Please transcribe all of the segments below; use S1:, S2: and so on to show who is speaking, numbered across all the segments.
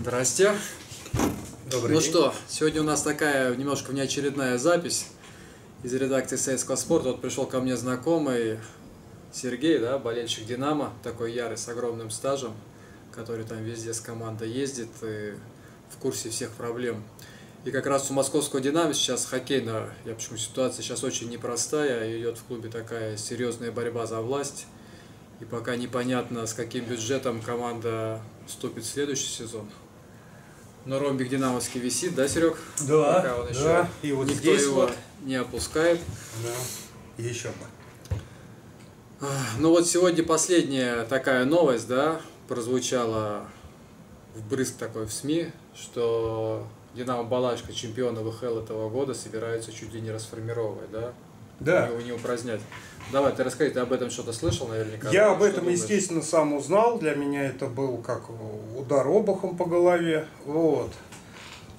S1: Здрасте.
S2: Добрый
S1: ну
S2: день.
S1: что, сегодня у нас такая немножко внеочередная запись из редакции Советского спорта. Вот пришел ко мне знакомый Сергей, да, болельщик Динамо, такой ярый, с огромным стажем, который там везде с командой ездит и в курсе всех проблем. И как раз у московского Динамо сейчас хоккейная, я почему ситуация сейчас очень непростая, идет в клубе такая серьезная борьба за власть. И пока непонятно, с каким бюджетом команда вступит в следующий сезон. Но ромбик динамовский висит, да, Серег?
S2: Да,
S1: Пока он еще
S2: да. И вот
S1: никто
S2: здесь
S1: его
S2: вот.
S1: не опускает.
S2: Да. Еще бы.
S1: Ах, Ну вот сегодня последняя такая новость, да, прозвучала в брызг такой в СМИ, что Динамо Балашка, чемпиона ВХЛ этого года, собираются чуть ли не расформировывать, да?
S2: Да.
S1: Не, не упразднять. Давай, ты расскажи, ты об этом что-то слышал наверняка?
S2: Я об этом,
S1: думаешь?
S2: естественно, сам узнал. Для меня это был как удар обухом по голове. Вот.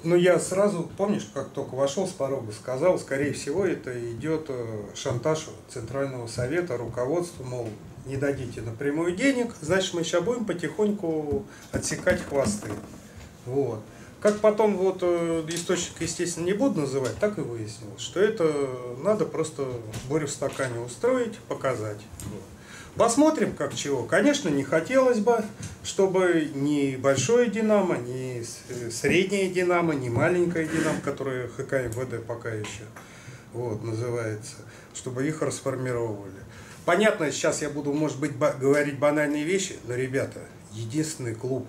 S2: Но я сразу, помнишь, как только вошел с порога, сказал, скорее всего, это идет э, шантаж Центрального совета, руководства, мол, не дадите напрямую денег, значит, мы сейчас будем потихоньку отсекать хвосты. Вот. Как потом вот э, источник, естественно, не буду называть, так и выяснилось, что это надо просто бурю в стакане устроить, показать. Посмотрим, как чего. Конечно, не хотелось бы, чтобы ни большое Динамо, ни среднее Динамо, ни маленькое Динамо, которое ХК МВД пока еще вот, называется, чтобы их расформировали. Понятно, сейчас я буду, может быть, говорить банальные вещи, но, ребята, единственный клуб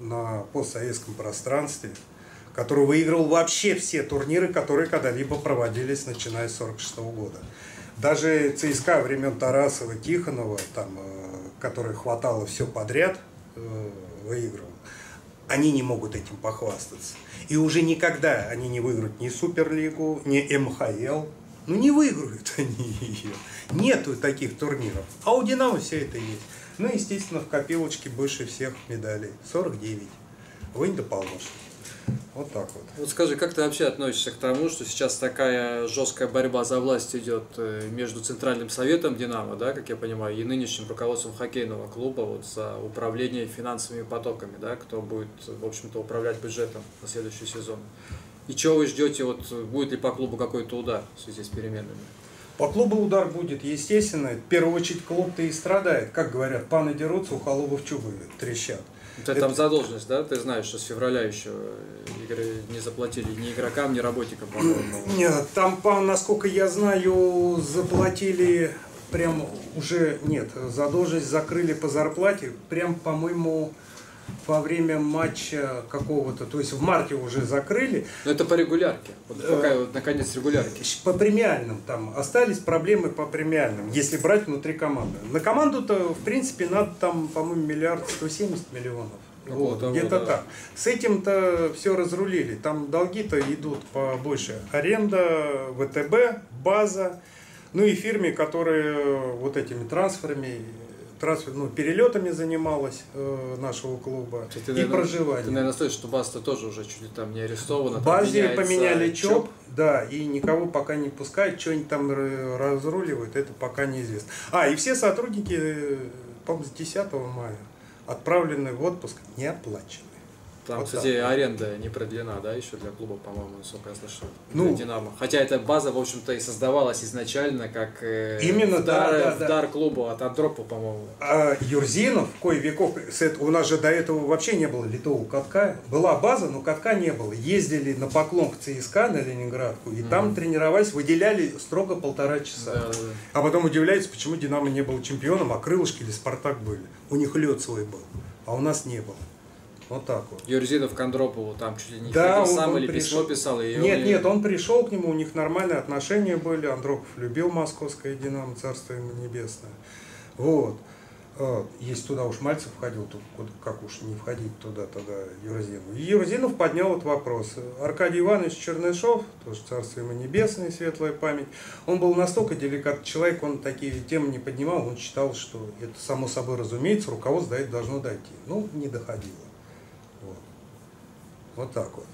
S2: на постсоветском пространстве, который выиграл вообще все турниры, которые когда-либо проводились, начиная с 1946 года. Даже ЦСКА времен Тарасова, Тихонова, там, э, которой хватало все подряд, э, выигрывал, они не могут этим похвастаться. И уже никогда они не выиграют ни Суперлигу, ни МХЛ. Ну не выиграют они ее. Нету таких турниров. А у Динамо все это есть. Ну, естественно, в копилочке больше всех медалей. 49. Вынь да полножь. Вот так вот.
S1: Вот скажи, как ты вообще относишься к тому, что сейчас такая жесткая борьба за власть идет э, между Центральным советом Динамо, да, как я понимаю, и нынешним руководством хоккейного клуба вот за управление финансовыми потоками, да, кто будет, в общем-то, управлять бюджетом на следующий сезон? И чего вы ждете, вот будет ли по клубу какой-то удар в связи с переменами?
S2: По клубу удар будет, естественно. В первую очередь клуб-то и страдает. Как говорят, паны дерутся, у холопов чубы трещат.
S1: У тебя там задолженность, да? Ты знаешь, что с февраля еще игры не заплатили ни игрокам, ни работникам, по-моему.
S2: Нет, там, насколько я знаю, заплатили прям уже, нет, задолженность закрыли по зарплате, прям, по-моему, во время матча какого-то, то есть в марте уже закрыли,
S1: Но это по регулярке. Вот
S2: Да.
S1: пока вот наконец регулярки.
S2: по премиальным там остались проблемы по премиальным, если брать внутри команды. На команду-то, в принципе, надо там, по-моему, миллиард сто семьдесят миллионов.
S1: Около
S2: Вот,
S1: того,
S2: где-то
S1: да.
S2: так. С этим-то все разрулили. Там долги-то идут побольше. Аренда, ВТБ, база. Ну и фирме, которая вот этими трансферами, трансфер, ну, перелетами занималась э, нашего клуба.
S1: Ты,
S2: и
S1: наверное,
S2: проживанием.
S1: Ты, наверное, стоишь, что Баста тоже уже чуть ли там не арестована.
S2: Базе поменяли ЧОП, да, и никого пока не пускают, что они там разруливают, это пока неизвестно. А, и все сотрудники, э, по-моему, с 10 мая отправлены в отпуск неоплаченные.
S1: Там,
S2: Вот
S1: кстати,
S2: так.
S1: аренда не продлена, да, еще для клуба, по-моему, насколько я слышал.
S2: Ну.
S1: для Динамо. Хотя эта база, в общем-то, и создавалась изначально как э,
S2: Именно, да,
S1: дар,
S2: да,
S1: в
S2: да.
S1: дар клубу от Андропа, по-моему.
S2: А Юрзинов, кое веков, у нас же до этого вообще не было литого катка. Была база, но катка не было. Ездили на поклон к ЦСКА на Ленинградку, и там тренировались, выделяли строго полтора часа.
S1: Да, да, да.
S2: А потом удивляются, почему Динамо не был чемпионом, а Крылышки или Спартак были. У них лед свой был, а у нас не было. Вот так вот.
S1: Юрзинов к Андропову там чуть ли не
S2: Да, он-
S1: сам
S2: он
S1: или
S2: пришел.
S1: письмо писал. И
S2: Нет,
S1: он-
S2: нет, он пришел к нему, у них нормальные отношения были. Андропов любил московское Динамо, царство ему небесное. Вот. Э, Если туда уж Мальцев входил, то как уж не входить туда тогда Юрзинов. И Юрзинов поднял этот вопрос. Аркадий Иванович Чернышов, тоже царство ему небесное, светлая память, он был настолько деликатный человек, он такие темы не поднимал, он считал, что это само собой разумеется, руководство до этого должно дойти. Ну, не доходило. Вот. Так вот.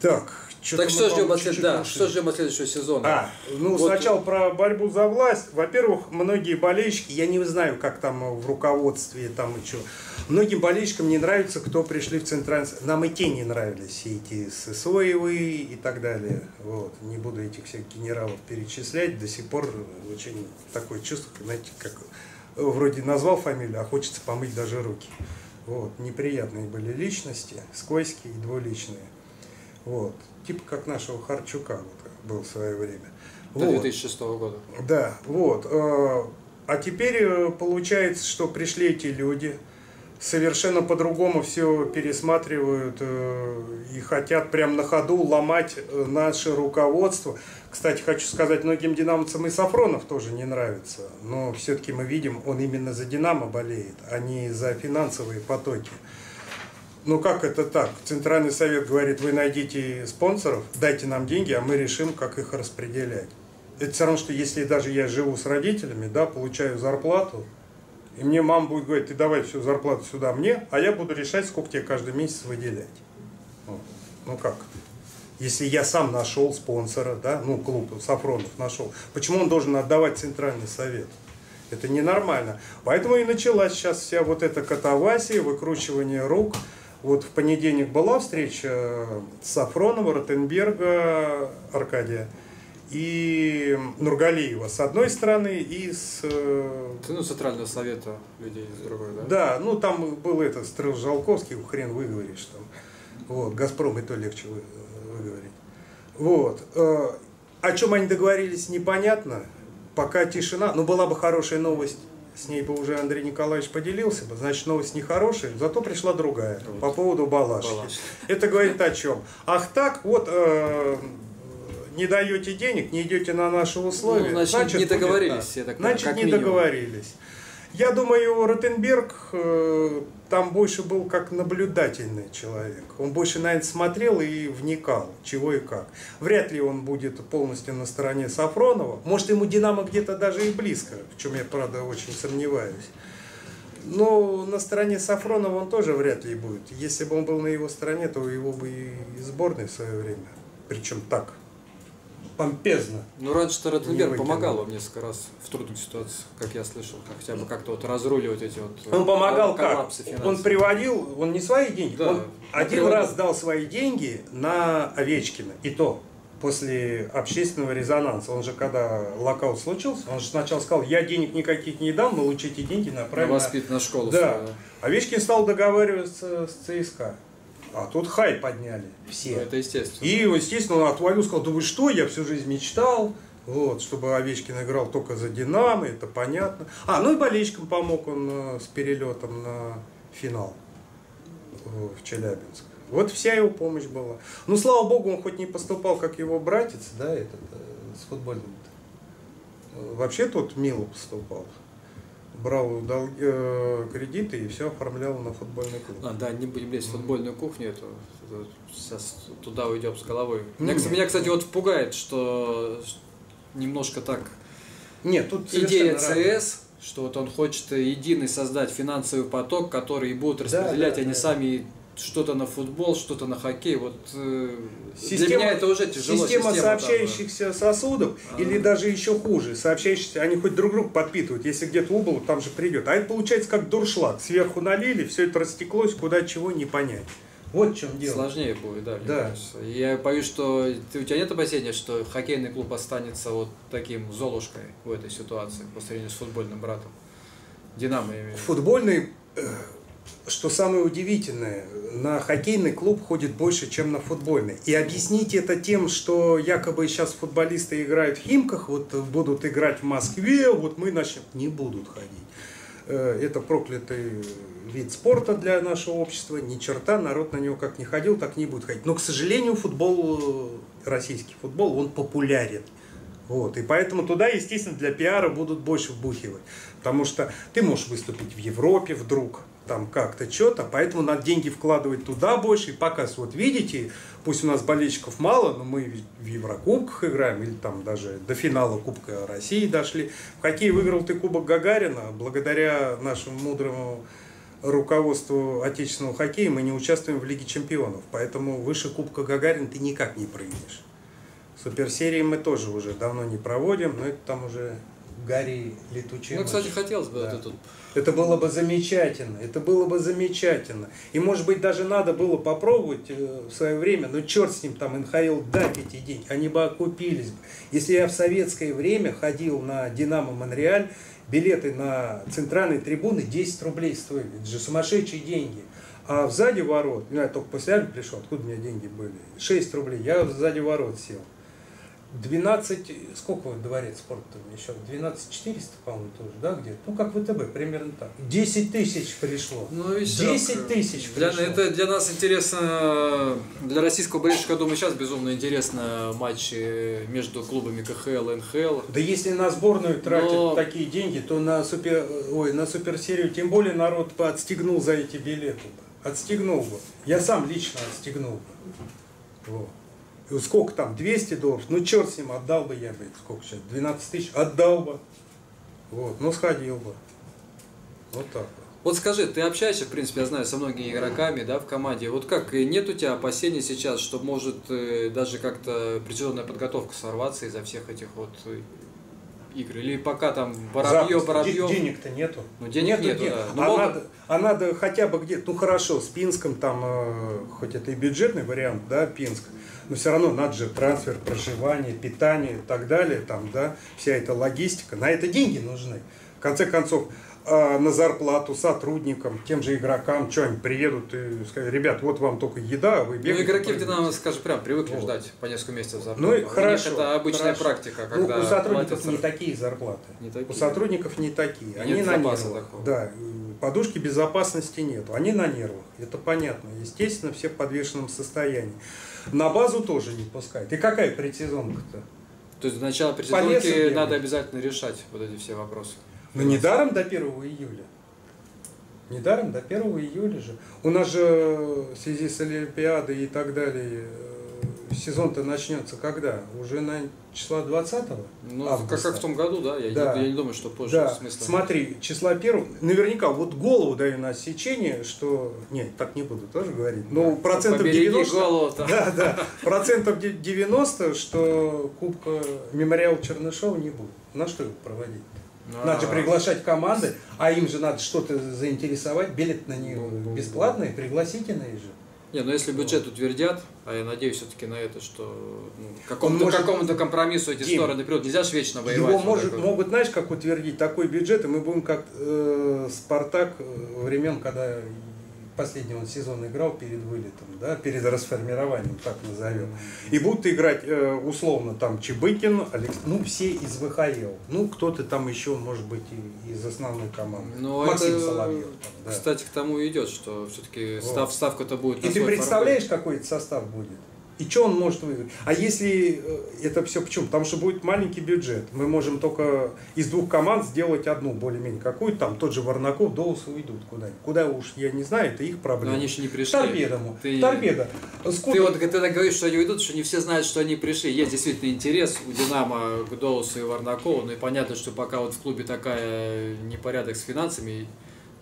S2: Так,
S1: что-то так что ждем, от, да, что ждем от следующего сезона?
S2: А, ну вот. сначала про борьбу за власть. Во-первых, многие болельщики, я не знаю, как там в руководстве там и что. Многим болельщикам не нравится, кто пришли в центральный... Нам и те не нравились, все эти Сысоевы и так далее. Вот. Не буду этих всех генералов перечислять. До сих пор очень такое чувство, знаете, как вроде назвал фамилию, а хочется помыть даже руки. Вот. Неприятные были личности, скользкие и двуличные. Вот типа как нашего Харчука вот, был в свое время.
S1: До вот. 2006 года.
S2: Да, вот. Э, а теперь э, получается, что пришли эти люди, совершенно по-другому все пересматривают э, и хотят прям на ходу ломать наше руководство. Кстати, хочу сказать, многим динамовцам и Сафронов тоже не нравится, но все-таки мы видим, он именно за Динамо болеет, а не за финансовые потоки. Ну как это так? Центральный совет говорит, вы найдите спонсоров, дайте нам деньги, а мы решим, как их распределять. Это все равно, что если даже я живу с родителями, да, получаю зарплату, и мне мама будет говорить, ты давай всю зарплату сюда мне, а я буду решать, сколько тебе каждый месяц выделять. Ну как? Если я сам нашел спонсора, да, ну клуб Сафронов нашел, почему он должен отдавать центральный совет? Это ненормально. Поэтому и началась сейчас вся вот эта катавасия, выкручивание рук – вот в понедельник была встреча с Сафронова, Ротенберга, Аркадия и Нургалиева с одной стороны и с...
S1: Э, ну, Центрального совета людей с другой, да?
S2: Да, ну там был это Стрел Жалковский, хрен выговоришь там. Вот, Газпром и то легче выговорить. Вот. Э, о чем они договорились, непонятно. Пока тишина. Но была бы хорошая новость с ней бы уже Андрей Николаевич поделился бы, значит, новость нехорошая, зато пришла другая вот. по поводу Балашки. Балашки. Это говорит о чем? Ах так, вот э, не даете денег, не идете на наши условия. Ну,
S1: значит, значит, не договорились. Будет,
S2: да. Значит, не минимум. договорились. Я думаю, Ротенберг э, там больше был как наблюдательный человек. Он больше, наверное, смотрел и вникал, чего и как. Вряд ли он будет полностью на стороне Сафронова. Может, ему Динамо где-то даже и близко, в чем я, правда, очень сомневаюсь. Но на стороне Сафронова он тоже вряд ли будет. Если бы он был на его стороне, то его бы и сборной в свое время. Причем так, помпезно.
S1: Ну, раньше-то Ротенберг помогал вам несколько раз в трудных ситуациях, как я слышал, хотя бы как-то вот разруливать эти вот
S2: Он помогал как? Он приводил, он не свои деньги, да, он один приводил. раз дал свои деньги на Овечкина, и то после общественного резонанса. Он же, когда локаут случился, он же сначала сказал, я денег никаких не дам, эти деньги направим
S1: на... на школу.
S2: Да. Свою. Овечкин стал договариваться с ЦСКА. А тут хай подняли все. Ну,
S1: это естественно.
S2: И, естественно, он отвалил, сказал, да вы что, я всю жизнь мечтал, вот, чтобы Овечкин играл только за Динамо, это понятно. А, ну и болельщикам помог он э, с перелетом на финал в Челябинск. Вот вся его помощь была. Ну, слава богу, он хоть не поступал, как его братец, да, этот, э, с футбольным. -то. Вообще тут мило поступал брал долги, э, кредиты и все оформлял на футбольный клуб.
S1: А, да, не будем лезть в футбольную кухню, это, это сейчас туда уйдем с головой. Меня, Нет. меня, кстати, вот пугает, что немножко так
S2: Нет, тут
S1: идея ЦС, что вот он хочет единый создать финансовый поток, который будут распределять, да, да, они да. сами что-то на футбол, что-то на хоккей. Вот э, система, для меня это уже тяжело.
S2: Система, система сообщающихся там, сосудов, а, или даже еще хуже, сообщающихся, они хоть друг друга подпитывают. Если где-то убыл, там же придет. А это получается как дуршлаг. Сверху налили, все это растеклось, куда чего не понять. Вот в чем дело.
S1: Сложнее будет, да. да. Я боюсь, что ты, у тебя нет опасения, что хоккейный клуб останется вот таким золушкой в этой ситуации по сравнению с футбольным братом. Динамо.
S2: Футбольный э, что самое удивительное, на хоккейный клуб ходит больше, чем на футбольный. И объяснить это тем, что якобы сейчас футболисты играют в Химках, вот будут играть в Москве, вот мы начнем. Не будут ходить. Э, это проклятый вид спорта для нашего общества. Ни черта, народ на него как не ходил, так не будет ходить. Но, к сожалению, футбол, российский футбол, он популярен. Вот. И поэтому туда, естественно, для пиара будут больше вбухивать. Потому что ты можешь выступить в Европе вдруг, там как-то что-то, поэтому надо деньги вкладывать туда больше и показывать. Вот видите, пусть у нас болельщиков мало, но мы в Еврокубках играем, или там даже до финала Кубка России дошли. В хоккей выиграл ты Кубок Гагарина благодаря нашему мудрому руководству отечественного хоккея мы не участвуем в Лиге чемпионов, поэтому выше Кубка Гагарин ты никак не прыгнешь. Суперсерии мы тоже уже давно не проводим, но это там уже Гарри летучая
S1: Ну, кстати, хотелось бы
S2: Да.
S1: вот эту
S2: Это было бы замечательно, это было бы замечательно. И может быть даже надо было попробовать э, в свое время, но черт с ним там, НХЛ дать эти деньги, они бы окупились бы. Если я в советское время ходил на Динамо Монреаль, билеты на центральные трибуны 10 рублей стоили, это же сумасшедшие деньги. А в сзади ворот, ну, я только после армии пришел, откуда у меня деньги были? 6 рублей, я сзади ворот сел. 12, сколько вот дворец спорта еще? 12 400, по-моему, тоже, да, где-то? Ну, как ВТБ, примерно так. 10 тысяч пришло.
S1: Ну, видишь,
S2: 10
S1: как,
S2: тысяч
S1: Для,
S2: пришло.
S1: это для нас интересно, для российского болельщика, думаю, сейчас безумно интересно матчи между клубами КХЛ и НХЛ.
S2: Да если на сборную тратят
S1: Но-
S2: такие деньги, то на супер, ой, на суперсерию тем более народ отстегнул за эти билеты. Отстегнул бы. Я сам лично отстегнул бы. Вот. Сколько там, 200 долларов? Ну, черт с ним, отдал бы я бы, сколько сейчас, 12 тысяч? Отдал бы. Вот, ну, сходил бы. Вот так вот.
S1: Вот скажи, ты общаешься, в принципе, я знаю, со многими игроками, да, в команде. Вот как, э, нет у тебя опасений сейчас, что может э, даже как-то определенная подготовка сорваться из-за всех этих вот э, игр? Или пока там. Воробьев...
S2: Де- Денег-то нету.
S1: Ну, денег нету,
S2: ден-
S1: да. Ну,
S2: а,
S1: могут-
S2: надо, а надо хотя бы где-то, ну хорошо, с Пинском там, э, хоть это и бюджетный вариант, да, Пинск, но все равно надо же трансфер, проживание, питание и так далее, там, да, вся эта логистика, на это деньги нужны. В конце концов, э, на зарплату сотрудникам, тем же игрокам, что они приедут и скажут, ребят, вот вам только еда, а вы
S1: Ну,
S2: бегаете.
S1: игроки в
S2: прыгаете».
S1: Динамо, скажем, прям привыкли
S2: Вот.
S1: ждать по несколько месяцев зарплаты.
S2: Ну и хорошо.
S1: это обычная
S2: хорошо.
S1: практика,
S2: Ну,
S1: когда
S2: у сотрудников не такие зарплаты.
S1: Не такие.
S2: У сотрудников не такие.
S1: Нет
S2: Они на
S1: запаса
S2: нервах.
S1: такого.
S2: Да, э, подушки безопасности нету. Они на нервах. Это понятно. Естественно, все в подвешенном состоянии. На базу тоже не пускают. И какая предсезонка-то?
S1: То есть до начала предсезонки надо обязательно решать вот эти все вопросы.
S2: Ну, недаром до 1 июля. Недаром до 1 июля же. У нас же в связи с Олимпиадой и так далее э, сезон-то начнется когда? Уже на числа 20-го?
S1: Ну, как,
S2: августа.
S1: как в том году, да? Я,
S2: Да.
S1: Не, я не думаю, что позже.
S2: Да,
S1: смысле.
S2: смотри, числа первого, наверняка, вот голову даю на отсечение, что, нет, так не буду тоже говорить, но процентов
S1: Побереги
S2: 90,
S1: голову-то.
S2: да, да, процентов де- 90, что Кубка Мемориал Чернышова не будет. На что его проводить?
S1: Ну,
S2: Надо же
S1: а-
S2: приглашать команды, а им же надо что-то заинтересовать, билет на них
S1: Ну,
S2: бесплатные, пригласительные же.
S1: Не, ну если бюджет утвердят, а я надеюсь все-таки на это, что ну, какому-то,
S2: может-
S1: какому-то компромиссу эти
S2: Дим,
S1: стороны придут. Нельзя же вечно воевать.
S2: Его
S1: вот
S2: может, могут, знаешь, как утвердить такой бюджет, и мы будем как э, Спартак э, времен, когда последний он сезон играл перед вылетом, да, перед расформированием, так назовем. И будут играть э, условно там Чебыкин, Алекс, ну все из ВХЛ, ну кто-то там еще может быть из основной команды.
S1: Ну,
S2: Максим
S1: это,
S2: Соловьев. там, да.
S1: Кстати, к тому идет, что все-таки
S2: Вот.
S1: став, ставка-то будет
S2: И ты представляешь, какой это состав будет? И что он может выиграть? А если э, это все почему? Потому что будет маленький бюджет. Мы можем только из двух команд сделать одну более-менее какую-то. Там тот же Варнаков, Доус уйдут куда-нибудь. Куда уж, я не знаю, это их
S1: Но
S2: проблема.
S1: они еще не пришли.
S2: Торпедому.
S1: Ты-
S2: В Торпедо. Сколько-
S1: Ты вот ты так говоришь, что они уйдут, что не все знают, что они пришли. Есть действительно интерес у Динамо к Доусу и Варнакову, ну и понятно, что пока вот в клубе такая непорядок с финансами,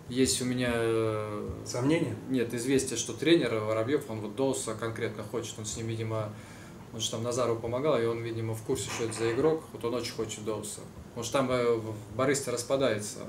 S1: есть у меня э,
S2: Сомнения?
S1: нет известия, что тренер Воробьев, он вот Доуса конкретно хочет, он с ним, видимо, он же там Назару помогал, и он, видимо, в курсе, что это за игрок, вот он очень хочет Доуса. Потому что там э, в распадается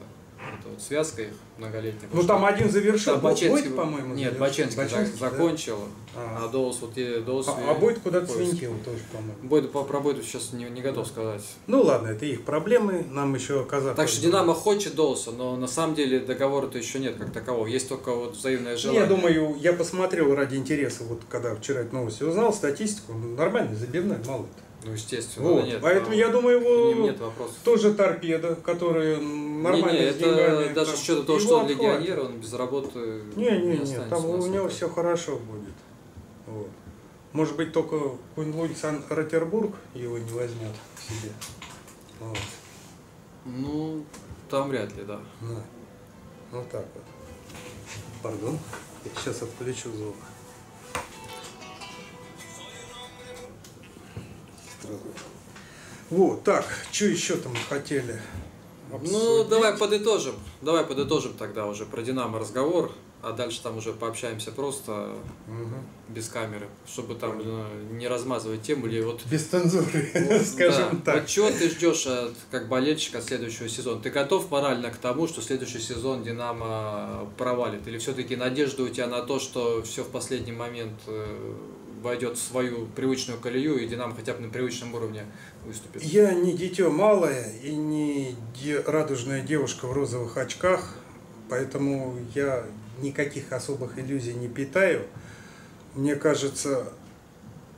S1: эта вот связка их многолетняя.
S2: Ну там один завершил. Бо-
S1: Баченский,
S2: по-моему,
S1: нет. Баченский,
S2: Баченский, да?
S1: закончил,
S2: А.
S1: а Доус вот и Доус
S2: А, а Бойко куда-то свинтил тоже, по-моему.
S1: Бойду по про Бойду сейчас не, не готов сказать.
S2: Ну ладно, это их проблемы, нам еще оказаться.
S1: Так что Динамо хочет Доуса, но на самом деле договора-то еще нет как такового. Есть только вот взаимное желание.
S2: Я думаю, я посмотрел ради интереса, вот когда вчера эту новость узнал, статистику, ну, нормальный, забивной, малый.
S1: Ну, естественно,
S2: Вот.
S1: нет.
S2: Поэтому
S1: а
S2: я думаю, его
S1: нет вопросов.
S2: тоже торпеда, которые нормально
S1: не, не,
S2: с деньгами,
S1: это даже
S2: там,
S1: с учетом того, что он легионер, он без работы
S2: Не, не, не,
S1: останется
S2: там
S1: у
S2: него все хорошо будет. Вот. Может быть, только какой-нибудь Санкт-Петербург его не возьмет к себе. Вот.
S1: Ну, там вряд ли, да.
S2: Да. Вот так вот. Пардон, я сейчас отключу звук. Вот, так, что еще там хотели? обсудить.
S1: Ну, давай подытожим. Давай подытожим тогда уже про Динамо разговор, а дальше там уже пообщаемся просто
S2: Мгм.
S1: без камеры, чтобы там ну, не размазывать тему или вот
S2: Без цензуры,
S1: Вот,
S2: скажем
S1: да.
S2: так.
S1: Вот чего ты ждешь от, как болельщик от следующего сезона? Ты готов морально к тому, что следующий сезон Динамо провалит? Или все-таки надежда у тебя на то, что все в последний момент э, войдет в свою привычную колею и Динамо хотя бы на привычном уровне выступит?
S2: Я не дитё малое и не де- радужная девушка в розовых очках, поэтому я никаких особых иллюзий не питаю. Мне кажется,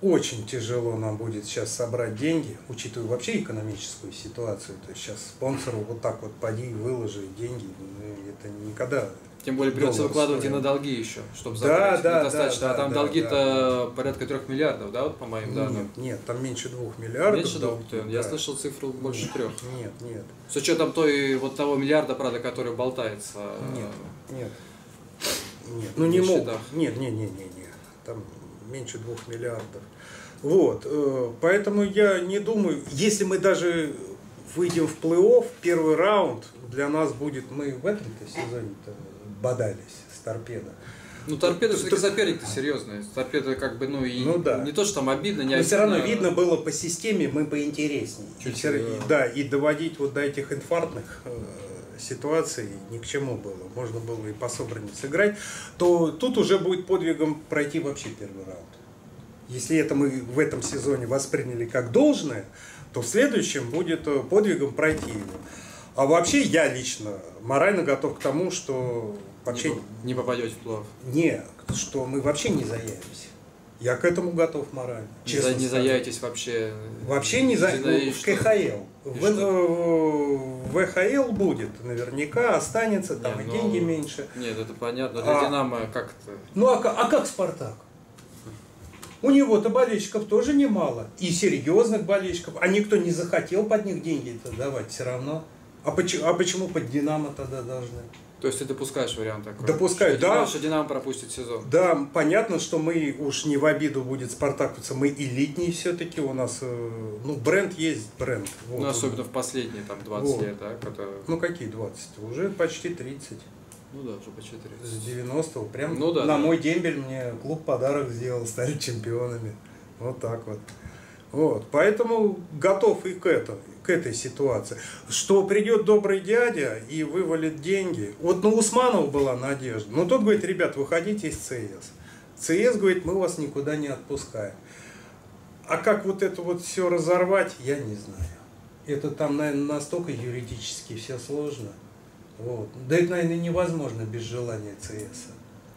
S2: очень тяжело нам будет сейчас собрать деньги, учитывая вообще экономическую ситуацию. То есть сейчас спонсору вот так вот поди выложи деньги, ну, это никогда
S1: Тем более придется выкладывать и
S2: стоит.
S1: на долги еще, чтобы
S2: Да,
S1: закрыть.
S2: да,
S1: Недостаточно.
S2: да,
S1: а там
S2: да,
S1: долги-то порядка трех миллиардов, да, вот по моим данным?
S2: Нет, нет, там меньше двух миллиардов.
S1: Меньше двух?
S2: долги,
S1: Я
S2: да.
S1: слышал цифру больше трех.
S2: Нет, нет,
S1: С учетом той вот того миллиарда, правда, который болтается.
S2: нет, нет. Нет, ну не
S1: счетах.
S2: Нет, нет, нет, нет, нет. Там меньше двух миллиардов. Вот, э, поэтому я не думаю, если мы даже выйдем в плей-офф, первый раунд для нас будет, мы в этом-то сезоне-то бодались с торпедо.
S1: Ну, торпеда все-таки соперник-то серьезный. Торпеда как бы, ну, и
S2: Ну да.
S1: не то, что там обидно, не
S2: Но все равно видно было по системе, мы поинтереснее. И
S1: Чуть,
S2: всё-
S1: да.
S2: и- да, и доводить вот до этих инфарктных э, ситуаций ни к чему было. Можно было и пособраннее сыграть. То тут уже будет подвигом пройти вообще первый раунд. Если это мы в этом сезоне восприняли как должное, то в следующем будет э, подвигом пройти его. А вообще я лично морально готов к тому, что вообще
S1: Не, не попадете в плов.
S2: не, что мы вообще не заявимся. Я к этому готов морально.
S1: Не, за- не заявитесь вообще.
S2: Вообще не за
S1: И
S2: ну, в? КХЛ. В, э, в ВХЛ будет наверняка, останется, там
S1: Не,
S2: и
S1: ну,
S2: деньги меньше.
S1: Нет, это понятно. Для
S2: А-
S1: Динамо как это?
S2: Ну а, а как Спартак? У него-то болельщиков тоже немало. И серьезных болельщиков. А никто не захотел под них деньги-то давать все равно. А почему, а почему под Динамо тогда должны?
S1: То есть ты допускаешь вариант такой?
S2: Допускаю,
S1: что
S2: да.
S1: Динамо, что Динамо пропустит сезон.
S2: Да, понятно, что мы уж не в обиду будет спартаковцы, мы элитнее все-таки, у нас, э, ну, бренд есть бренд. Вот.
S1: Ну, особенно в последние там 20
S2: Вот.
S1: лет, да, когда...
S2: Ну, какие 20? Уже почти 30.
S1: Ну да, уже по 4.
S2: С 90-го. Прям
S1: Ну да,
S2: на
S1: да.
S2: мой дембель мне клуб подарок сделал, стали чемпионами. Вот так вот. Вот. Поэтому готов и к, это, к этой ситуации. Что придет добрый дядя и вывалит деньги. Вот на Усманова была надежда. Но тот говорит, ребят, выходите из ЦС. ЦС говорит, мы вас никуда не отпускаем. А как вот это вот все разорвать, я не знаю. Это там, наверное, настолько юридически все сложно. Вот. Да это, наверное, невозможно без желания ЦС.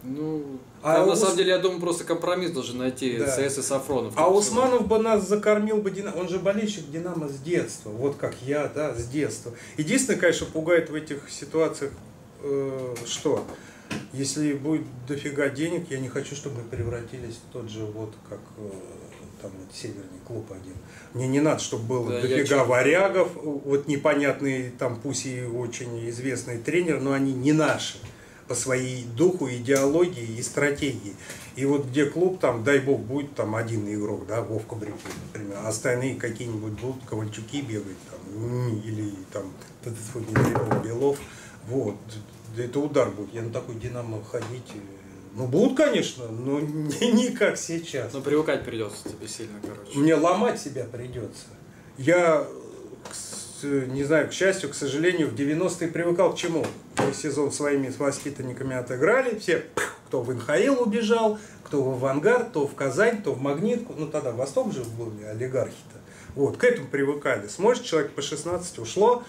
S1: Ну,
S2: А
S1: там, на
S2: Ус-
S1: самом деле, я думаю, просто компромисс должен найти
S2: Да.
S1: ЦС и Сафронов.
S2: А Усманов бы нас закормил бы Динамо. Он же болельщик Динамо с детства. Вот как я, да, с детства. Единственное, конечно, пугает в этих ситуациях, э, что? Если будет дофига денег, я не хочу, чтобы мы превратились в тот же, вот как э, там северный клуб один. Мне не надо, чтобы было
S1: Да,
S2: дофига варягов, вот непонятный, там пусть и очень известный тренер, но они не наши по своей духу, идеологии и стратегии. И вот где клуб, там, дай бог, будет там один игрок, да, Вовка Брюкин, например, а остальные какие-нибудь будут Ковальчуки бегать, там, м, или там, не дай Белов, вот, это удар будет, я на такой Динамо ходить, э, ну, будут, конечно, но не, не как сейчас.
S1: Ну, привыкать придется тебе сильно, короче.
S2: Мне ломать себя придется. Я, не знаю, к счастью, к сожалению, в 90-е привыкал к чему? Мы сезон своими воспитанниками отыграли, все, кто в НХЛ убежал, кто в Авангард, кто в Казань, кто в Магнитку, ну тогда Восток же были олигархи-то. Вот, к этому привыкали. Смотришь, человек по 16 ушло,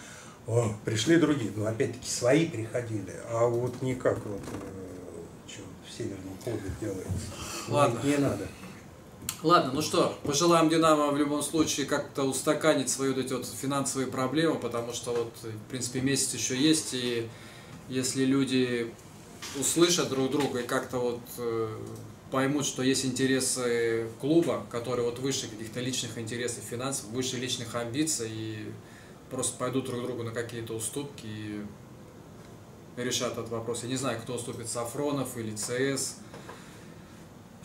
S2: о, пришли другие, ну опять-таки свои приходили, а вот не как вот э, чё в Северном клубе делается.
S1: Ладно.
S2: Не, не надо.
S1: Ладно, ну что, пожелаем Динамо в любом случае как-то устаканить свои вот эти вот финансовые проблемы, потому что вот, в принципе, месяц еще есть, и если люди услышат друг друга и как-то вот э, поймут, что есть интересы клуба, которые вот выше каких-то личных интересов финансов, выше личных амбиций, и просто пойдут друг другу на какие-то уступки и решат этот вопрос. Я не знаю, кто уступит Сафронов или ЦС,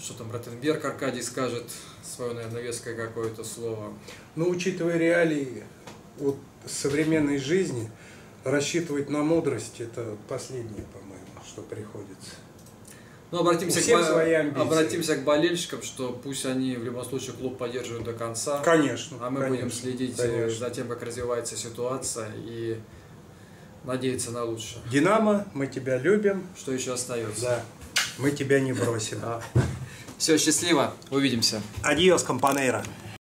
S1: что там Ротенберг Аркадий скажет свое, наверное, веское какое-то слово.
S2: Но учитывая реалии вот, современной жизни, рассчитывать на мудрость это последнее, по-моему, что приходится.
S1: Ну, обратимся, к, обратимся к болельщикам, что пусть они в любом случае клуб поддерживают до конца.
S2: Конечно.
S1: А мы
S2: конечно,
S1: будем следить
S2: конечно.
S1: за тем, как развивается ситуация и надеяться на лучшее.
S2: Динамо, мы тебя любим.
S1: Что еще остается?
S2: Да, мы тебя не бросим.
S1: Все, счастливо, увидимся.
S2: Адиос, компанейра.